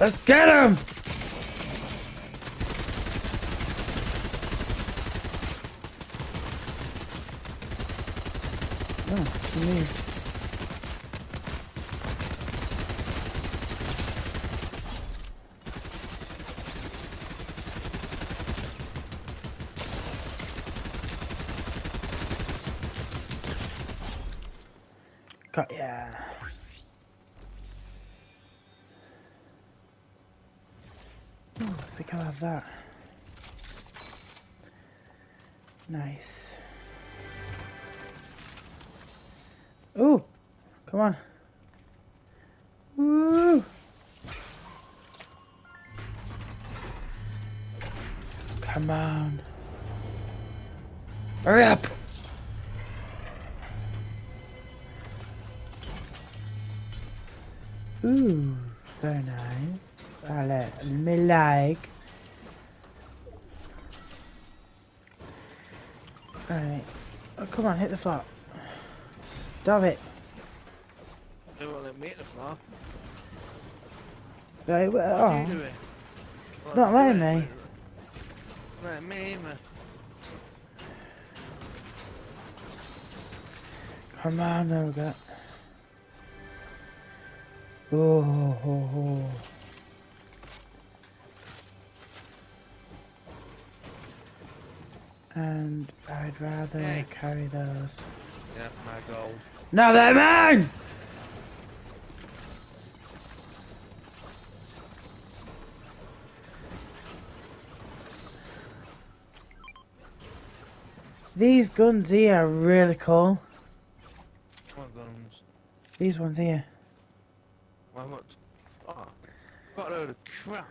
Let's get him! Oh, me. Got ya. Oh, I think I'll have that. Nice. Ooh, come on. Woo! Come on. Hurry up! Ooh, very nice. Let me like. Alright. Oh, come on, hit the flop. Stop it. They won't let me hit the floor. Right, well, What oh. are you oh. doing? It's not letting me. Let me, man. Come on, there we go. Oh, oh, oh. And I'd rather Hey. carry those. Yeah, my gold. Now then, man! These guns here are really cool. What guns? These ones here. How much? Oh, got a load of crap.